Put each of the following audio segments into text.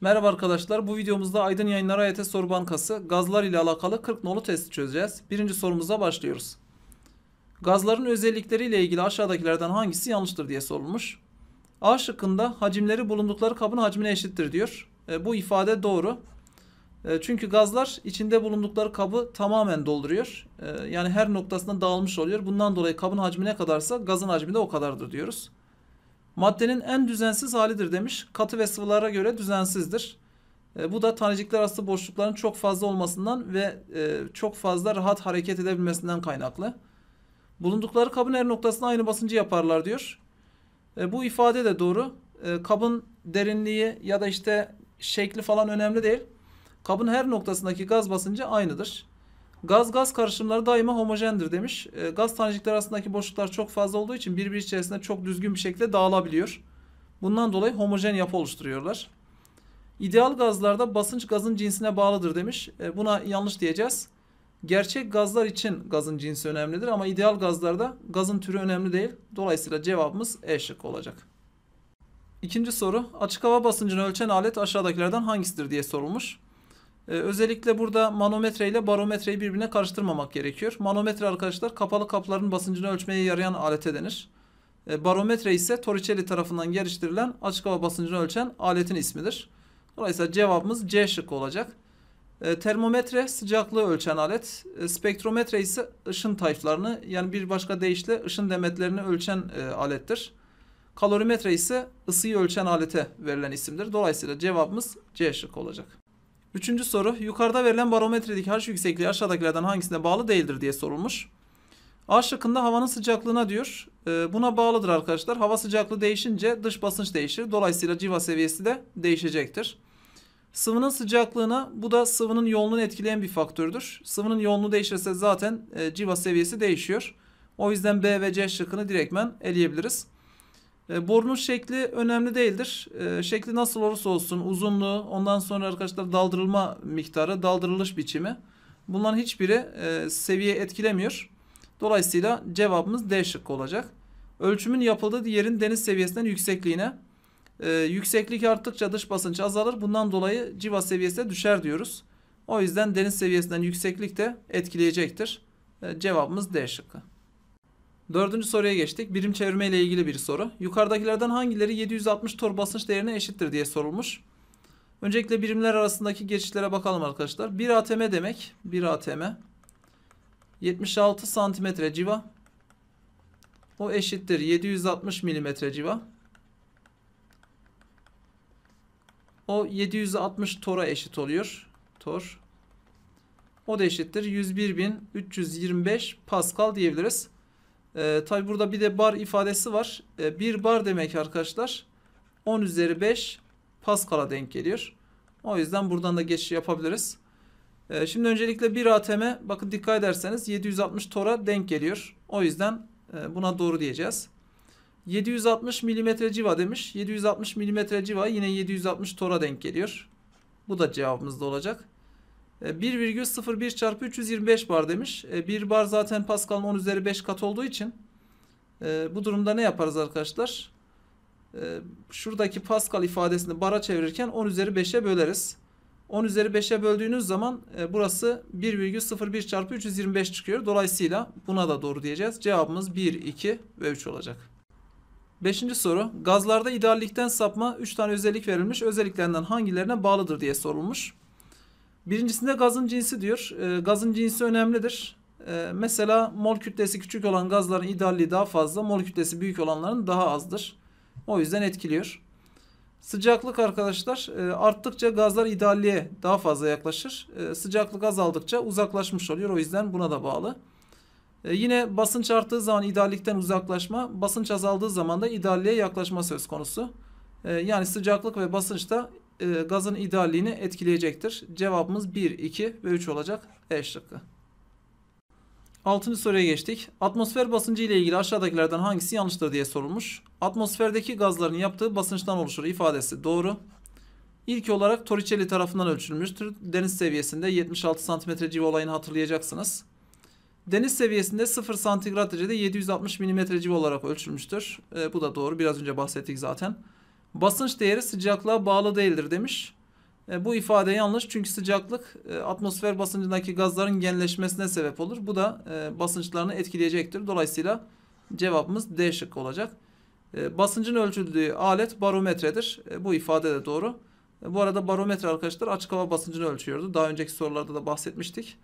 Merhaba arkadaşlar. Bu videomuzda Aydın Yayınları AYT Soru Bankası gazlar ile alakalı 40 nolu testi çözeceğiz. Birinci sorumuza başlıyoruz. Gazların özellikleriyle ilgili aşağıdakilerden hangisi yanlıştır diye sorulmuş. A şıkkında hacimleri bulundukları kabın hacmine eşittir diyor. E, bu ifade doğru. E, çünkü gazlar içinde bulundukları kabı tamamen dolduruyor. E, yani her noktasında dağılmış oluyor. Bundan dolayı kabın hacmi ne kadarsa gazın hacmi de o kadardır diyoruz. Maddenin en düzensiz halidir demiş. Katı ve sıvılara göre düzensizdir. E, bu da tanecikler arası boşlukların çok fazla olmasından ve e, çok fazla rahat hareket edebilmesinden kaynaklı. Bulundukları kabın her noktasına aynı basıncı yaparlar diyor. E, bu ifade de doğru. E, kabın derinliği ya da işte şekli falan önemli değil. Kabın her noktasındaki gaz basıncı aynıdır. Gaz gaz karışımları daima homojendir demiş. E, gaz tanecikleri arasındaki boşluklar çok fazla olduğu için birbiri içerisinde çok düzgün bir şekilde dağılabiliyor. Bundan dolayı homojen yapı oluşturuyorlar. İdeal gazlarda basınç gazın cinsine bağlıdır demiş. E, buna yanlış diyeceğiz. Gerçek gazlar için gazın cinsi önemlidir ama ideal gazlarda gazın türü önemli değil. Dolayısıyla cevabımız E şıkkı olacak. İkinci soru. Açık hava basıncını ölçen alet aşağıdakilerden hangisidir diye sorulmuş. Ee, özellikle burada manometre ile barometreyi birbirine karıştırmamak gerekiyor. Manometre arkadaşlar kapalı kapların basıncını ölçmeye yarayan alete denir. Ee, barometre ise Torricelli tarafından geliştirilen açık hava basıncını ölçen aletin ismidir. Dolayısıyla cevabımız C şıkkı olacak. Ee, termometre sıcaklığı ölçen alet. Spektrometre ise ışın tayflarını yani bir başka deyişle ışın demetlerini ölçen e, alettir. Kalorimetre ise ısıyı ölçen alete verilen isimdir. Dolayısıyla cevabımız C şıkkı olacak. Üçüncü soru. Yukarıda verilen barometredeki H yüksekliği aşağıdakilerden hangisine bağlı değildir diye sorulmuş. A şıkkında havanın sıcaklığına diyor. Ee, buna bağlıdır arkadaşlar. Hava sıcaklığı değişince dış basınç değişir. Dolayısıyla civa seviyesi de değişecektir. Sıvının sıcaklığına bu da sıvının yoğunluğunu etkileyen bir faktördür. Sıvının yoğunluğu değişirse zaten e, civa seviyesi değişiyor. O yüzden B ve C şıkkını direktmen eleyebiliriz. E, borunun şekli önemli değildir. E, şekli nasıl olursa olsun uzunluğu ondan sonra arkadaşlar daldırılma miktarı daldırılış biçimi bunların hiçbiri e, seviye etkilemiyor. Dolayısıyla cevabımız D şıkkı olacak. Ölçümün yapıldığı yerin deniz seviyesinden yüksekliğine e, yükseklik arttıkça dış basınç azalır. Bundan dolayı civa seviyesi de düşer diyoruz. O yüzden deniz seviyesinden yükseklik de etkileyecektir. E, cevabımız D şıkkı. Dördüncü soruya geçtik. Birim çevirme ile ilgili bir soru. Yukarıdakilerden hangileri 760 tor basınç değerine eşittir diye sorulmuş. Öncelikle birimler arasındaki geçişlere bakalım arkadaşlar. 1 atm demek. 1 atm. 76 santimetre civa. O eşittir 760 milimetre civa. O 760 tora eşit oluyor. Tor. O da eşittir 101.325 Pascal diyebiliriz. Ee, Tabi burada bir de bar ifadesi var. Ee, bir bar demek arkadaşlar 10 üzeri 5 Pascal'a denk geliyor. O yüzden buradan da geçiş yapabiliriz. Ee, şimdi öncelikle bir ATM bakın dikkat ederseniz 760 tora denk geliyor. O yüzden e, buna doğru diyeceğiz. 760 milimetre civa demiş. 760 milimetre civa yine 760 tora denk geliyor. Bu da cevabımızda olacak. 1,01 e, çarpı 325 bar demiş. 1 e, bar zaten Pascal'ın 10 üzeri 5 kat olduğu için e, bu durumda ne yaparız arkadaşlar? Şuradaki Pascal ifadesini bara çevirirken 10 üzeri 5'e böleriz. 10 üzeri 5'e böldüğünüz zaman burası 1,01 çarpı 325 çıkıyor. Dolayısıyla buna da doğru diyeceğiz. Cevabımız 1, 2 ve 3 olacak. Beşinci soru. Gazlarda ideallikten sapma 3 tane özellik verilmiş. Özelliklerinden hangilerine bağlıdır diye sorulmuş. Birincisinde gazın cinsi diyor. E, gazın cinsi önemlidir. E, mesela mol kütlesi küçük olan gazların idealliği daha fazla, mol kütlesi büyük olanların daha azdır. O yüzden etkiliyor. Sıcaklık arkadaşlar e, arttıkça gazlar idealliğe daha fazla yaklaşır. E, sıcaklık azaldıkça uzaklaşmış oluyor. O yüzden buna da bağlı. E, yine basınç arttığı zaman ideallikten uzaklaşma, basınç azaldığı zaman da idealliğe yaklaşma söz konusu. E, yani sıcaklık ve basınç da e, gazın idealliğini etkileyecektir. Cevabımız 1, 2 ve 3 olacak. E şıkkı. Altıncı soruya geçtik. Atmosfer basıncı ile ilgili aşağıdakilerden hangisi yanlıştır diye sorulmuş. Atmosferdeki gazların yaptığı basınçtan oluşur ifadesi doğru. İlk olarak Torricelli tarafından ölçülmüştür. Deniz seviyesinde 76 cm civa olayını hatırlayacaksınız. Deniz seviyesinde 0 santigrat derecede 760 mm civa olarak ölçülmüştür. E, bu da doğru. Biraz önce bahsettik zaten. Basınç değeri sıcaklığa bağlı değildir demiş. E, bu ifade yanlış çünkü sıcaklık e, atmosfer basıncındaki gazların genleşmesine sebep olur. Bu da e, basınçlarını etkileyecektir. Dolayısıyla cevabımız D şıkkı olacak. E, basıncın ölçüldüğü alet barometredir. E, bu ifade de doğru. E, bu arada barometre arkadaşlar açık hava basıncını ölçüyordu. Daha önceki sorularda da bahsetmiştik.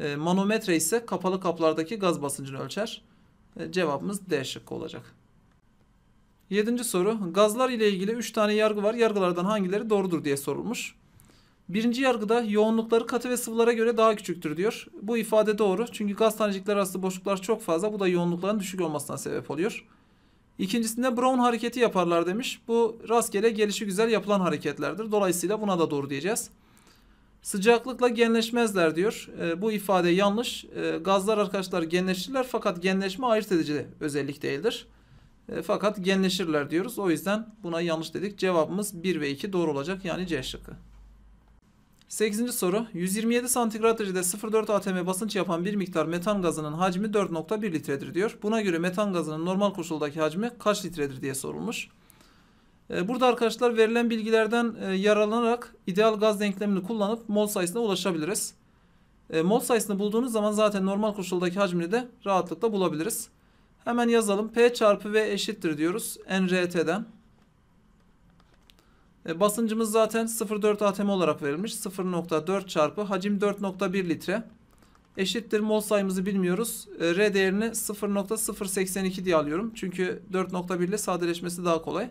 E, manometre ise kapalı kaplardaki gaz basıncını ölçer. E, cevabımız D şıkkı olacak. Yedinci soru. Gazlar ile ilgili 3 tane yargı var. Yargılardan hangileri doğrudur diye sorulmuş. Birinci yargıda yoğunlukları katı ve sıvılara göre daha küçüktür diyor. Bu ifade doğru. Çünkü gaz tanecikleri arası boşluklar çok fazla. Bu da yoğunlukların düşük olmasına sebep oluyor. İkincisinde Brown hareketi yaparlar demiş. Bu rastgele gelişi güzel yapılan hareketlerdir. Dolayısıyla buna da doğru diyeceğiz. Sıcaklıkla genleşmezler diyor. E, bu ifade yanlış. E, gazlar arkadaşlar genleşirler fakat genleşme ayırt edici özellik değildir. E, fakat genleşirler diyoruz. O yüzden buna yanlış dedik. Cevabımız 1 ve 2 doğru olacak. Yani C şıkkı. 8. soru. 127 santigrat derecede 0,4 atm basınç yapan bir miktar metan gazının hacmi 4,1 litredir diyor. Buna göre metan gazının normal koşuldaki hacmi kaç litredir diye sorulmuş. E, burada arkadaşlar verilen bilgilerden e, yararlanarak ideal gaz denklemini kullanıp mol sayısına ulaşabiliriz. Mol sayısını bulduğunuz zaman zaten normal koşuldaki hacmini de rahatlıkla bulabiliriz. Hemen yazalım. P çarpı V eşittir diyoruz. NRT'den. E, basıncımız zaten 0,4 atm olarak verilmiş. 0,4 çarpı hacim 4,1 litre. Eşittir mol sayımızı bilmiyoruz. E, R değerini 0,082 diye alıyorum. Çünkü 4,1 ile sadeleşmesi daha kolay.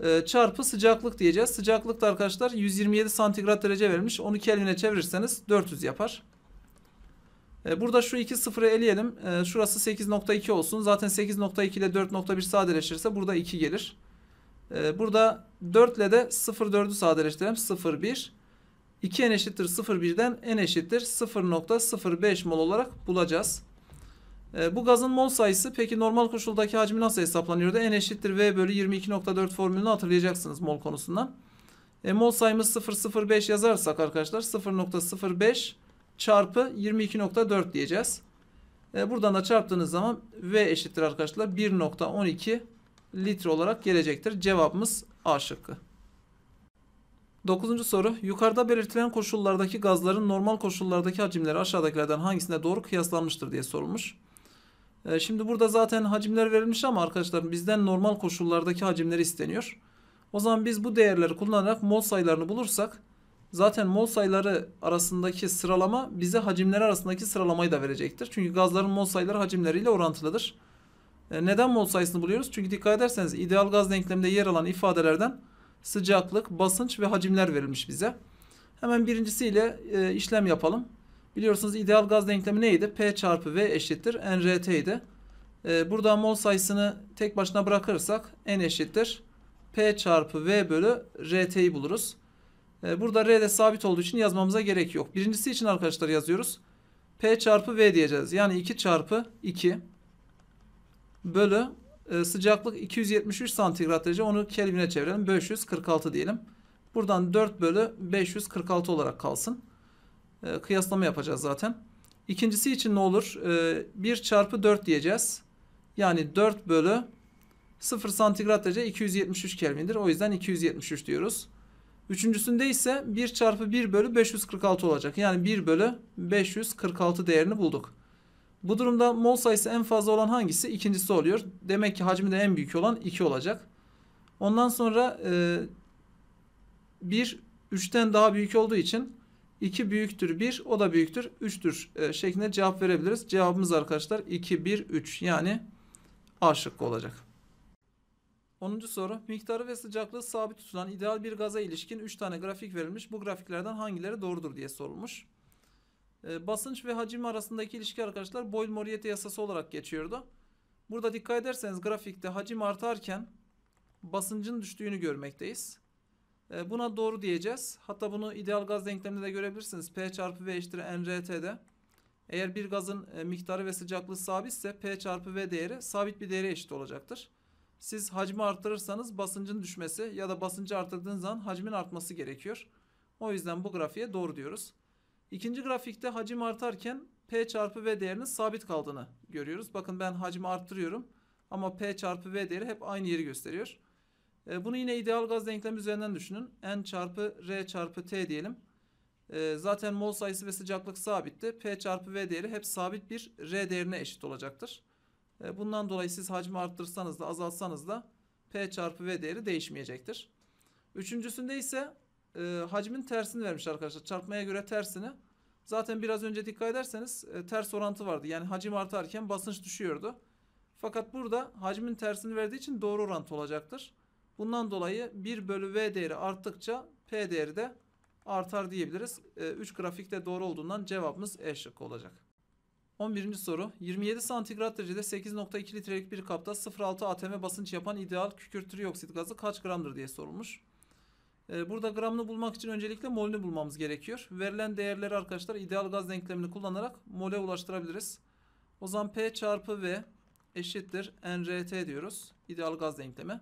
E, çarpı sıcaklık diyeceğiz. Sıcaklık da arkadaşlar 127 santigrat derece verilmiş. Onu Kelvin'e çevirirseniz 400 yapar. E, burada şu iki sıfırı eleyelim. E, şurası 8.2 olsun. Zaten 8.2 ile 4.1 sadeleşirse burada 2 gelir. E, burada 4 ile de 0.4'ü sadeleştirelim. 0.1. 2 n eşittir 0.1'den n eşittir 0.05 mol olarak bulacağız. Bu gazın mol sayısı peki normal koşuldaki hacmi nasıl hesaplanıyordu? N eşittir V bölü 22.4 formülünü hatırlayacaksınız mol konusundan. E, mol sayımız 0.05 yazarsak arkadaşlar 0.05 çarpı 22.4 diyeceğiz. E, buradan da çarptığınız zaman V eşittir arkadaşlar 1.12 litre olarak gelecektir. Cevabımız A şıkkı. Dokuzuncu soru. Yukarıda belirtilen koşullardaki gazların normal koşullardaki hacimleri aşağıdakilerden hangisine doğru kıyaslanmıştır diye sorulmuş. E, şimdi burada zaten hacimler verilmiş ama arkadaşlar bizden normal koşullardaki hacimleri isteniyor. O zaman biz bu değerleri kullanarak mol sayılarını bulursak Zaten mol sayıları arasındaki sıralama bize hacimler arasındaki sıralamayı da verecektir. Çünkü gazların mol sayıları hacimleriyle orantılıdır. E, neden mol sayısını buluyoruz? Çünkü dikkat ederseniz ideal gaz denkleminde yer alan ifadelerden sıcaklık, basınç ve hacimler verilmiş bize. Hemen birincisiyle e, işlem yapalım. Biliyorsunuz ideal gaz denklemi neydi? P çarpı V eşittir nRT idi. E, burada mol sayısını tek başına bırakırsak N eşittir P çarpı V bölü RT'yi buluruz. Ee, burada R de sabit olduğu için yazmamıza gerek yok. Birincisi için arkadaşlar yazıyoruz. P çarpı V diyeceğiz. Yani 2 çarpı 2 bölü e, sıcaklık 273 santigrat derece. Onu Kelvin'e çevirelim. 546 diyelim. Buradan 4 bölü 546 olarak kalsın. E, kıyaslama yapacağız zaten. İkincisi için ne olur? E, 1 çarpı 4 diyeceğiz. Yani 4 bölü 0 santigrat derece 273 Kelvin'dir. O yüzden 273 diyoruz. Üçüncüsünde ise 1 çarpı 1 bölü 546 olacak. Yani 1 bölü 546 değerini bulduk. Bu durumda mol sayısı en fazla olan hangisi? İkincisi oluyor. Demek ki hacmi de en büyük olan 2 olacak. Ondan sonra e, 1 3'ten daha büyük olduğu için 2 büyüktür 1 o da büyüktür 3'tür e, şeklinde cevap verebiliriz. Cevabımız arkadaşlar 2 1 3 yani A şıkkı olacak. 10. soru. Miktarı ve sıcaklığı sabit tutulan ideal bir gaza ilişkin 3 tane grafik verilmiş. Bu grafiklerden hangileri doğrudur diye sorulmuş. E, basınç ve hacim arasındaki ilişki arkadaşlar Boyle-Moriarty yasası olarak geçiyordu. Burada dikkat ederseniz grafikte hacim artarken basıncın düştüğünü görmekteyiz. E, buna doğru diyeceğiz. Hatta bunu ideal gaz denkleminde de görebilirsiniz. P çarpı V eşittir NRT'de. Eğer bir gazın e, miktarı ve sıcaklığı sabitse P çarpı V değeri sabit bir değere eşit olacaktır. Siz hacmi arttırırsanız basıncın düşmesi ya da basıncı arttırdığınız zaman hacmin artması gerekiyor. O yüzden bu grafiğe doğru diyoruz. İkinci grafikte hacim artarken P çarpı V değerinin sabit kaldığını görüyoruz. Bakın ben hacmi arttırıyorum ama P çarpı V değeri hep aynı yeri gösteriyor. E, bunu yine ideal gaz denklemi üzerinden düşünün. N çarpı R çarpı T diyelim. E, zaten mol sayısı ve sıcaklık sabitti. P çarpı V değeri hep sabit bir R değerine eşit olacaktır. E, bundan dolayı siz hacmi arttırsanız da azaltsanız da P çarpı V değeri değişmeyecektir. Üçüncüsünde ise e, hacmin tersini vermiş arkadaşlar. Çarpmaya göre tersini. Zaten biraz önce dikkat ederseniz e, ters orantı vardı. Yani hacim artarken basınç düşüyordu. Fakat burada hacmin tersini verdiği için doğru orantı olacaktır. Bundan dolayı 1 bölü V değeri arttıkça P değeri de artar diyebiliriz. 3 e, grafikte doğru olduğundan cevabımız E şıkkı olacak. 11. soru. 27 santigrat derecede 8.2 litrelik bir kapta 0.6 atm basınç yapan ideal kükürt trioksit gazı kaç gramdır diye sorulmuş. Ee, burada gramını bulmak için öncelikle molünü bulmamız gerekiyor. Verilen değerleri arkadaşlar ideal gaz denklemini kullanarak mole ulaştırabiliriz. O zaman P çarpı V eşittir NRT diyoruz. İdeal gaz denklemi.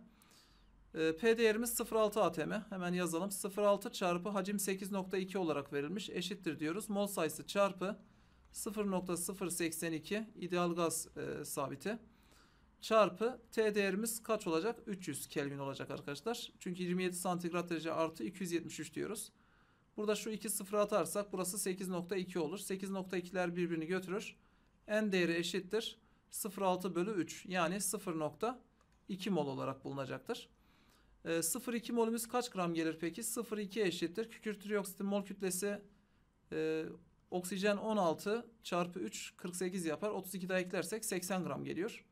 Ee, P değerimiz 0.6 atm. Hemen yazalım. 0.6 çarpı hacim 8.2 olarak verilmiş. Eşittir diyoruz. Mol sayısı çarpı 0.082 ideal gaz e, sabiti çarpı T değerimiz kaç olacak? 300 Kelvin olacak arkadaşlar. Çünkü 27 santigrat derece artı 273 diyoruz. Burada şu iki sıfır atarsak burası 8.2 olur. 8.2'ler birbirini götürür. N değeri eşittir. 0.6 bölü 3 yani 0.2 mol olarak bulunacaktır. E, 0.2 molümüz kaç gram gelir peki? 0.2 eşittir. Kükürt trioksitin mol kütlesi e, oksijen 16 çarpı 3 48 yapar. 32 daha eklersek 80 gram geliyor.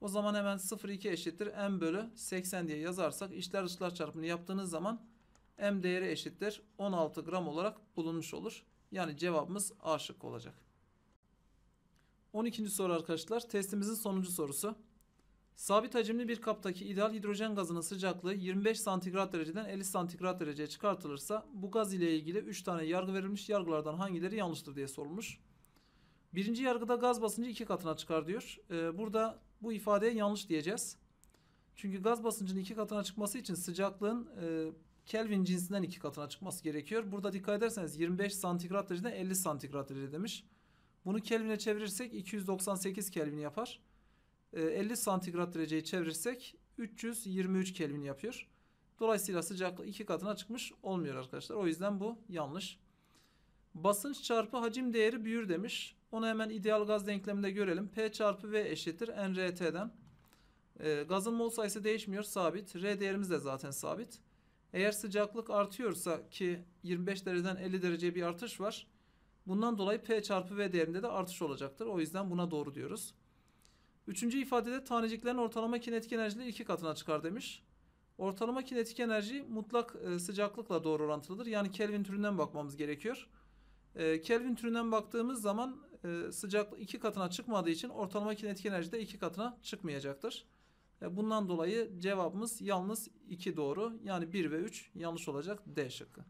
O zaman hemen 0,2 eşittir m bölü 80 diye yazarsak içler dışlar çarpımını yaptığınız zaman m değeri eşittir 16 gram olarak bulunmuş olur. Yani cevabımız A şıkkı olacak. 12. soru arkadaşlar testimizin sonuncu sorusu. Sabit hacimli bir kaptaki ideal hidrojen gazının sıcaklığı 25 santigrat dereceden 50 santigrat dereceye çıkartılırsa bu gaz ile ilgili 3 tane yargı verilmiş yargılardan hangileri yanlıştır diye sorulmuş. Birinci yargıda gaz basıncı iki katına çıkar diyor. Ee, burada bu ifadeye yanlış diyeceğiz. Çünkü gaz basıncının iki katına çıkması için sıcaklığın e, Kelvin cinsinden iki katına çıkması gerekiyor. Burada dikkat ederseniz 25 santigrat dereceden 50 santigrat derece demiş. Bunu Kelvin'e çevirirsek 298 Kelvin yapar. E, 50 santigrat dereceyi çevirirsek 323 Kelvin yapıyor. Dolayısıyla sıcaklık iki katına çıkmış olmuyor arkadaşlar. O yüzden bu yanlış. Basınç çarpı hacim değeri büyür demiş. Onu hemen ideal gaz denkleminde görelim. P çarpı V eşittir NRT'den. E, gazın mol sayısı değişmiyor sabit. R değerimiz de zaten sabit. Eğer sıcaklık artıyorsa ki 25 dereceden 50 dereceye bir artış var. Bundan dolayı P çarpı V değerinde de artış olacaktır. O yüzden buna doğru diyoruz. Üçüncü ifadede taneciklerin ortalama kinetik enerjileri iki katına çıkar demiş. Ortalama kinetik enerji mutlak e, sıcaklıkla doğru orantılıdır. Yani Kelvin türünden bakmamız gerekiyor. E, Kelvin türünden baktığımız zaman e, sıcaklık iki katına çıkmadığı için ortalama kinetik enerji de iki katına çıkmayacaktır. Bundan dolayı cevabımız yalnız 2 doğru. Yani 1 ve 3 yanlış olacak D şıkkı.